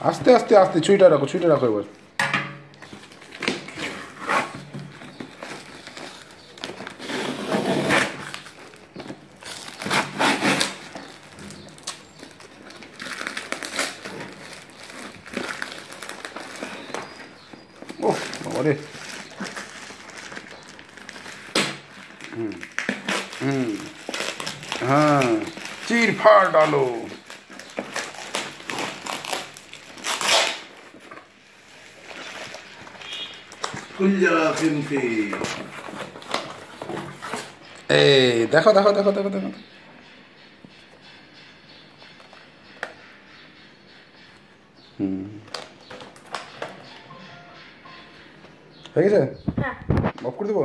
আস্তে আস্তে আস্তে ছুঁইটা রাখো ছুঁইটা রাখো এবার। হ্যাঁ চির ফাড় ডালো। এই দেখো দেখো দেখো দেখো দেখো। হুম। হয়ে গেছে? বক অফ করে দেবো?